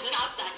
not that.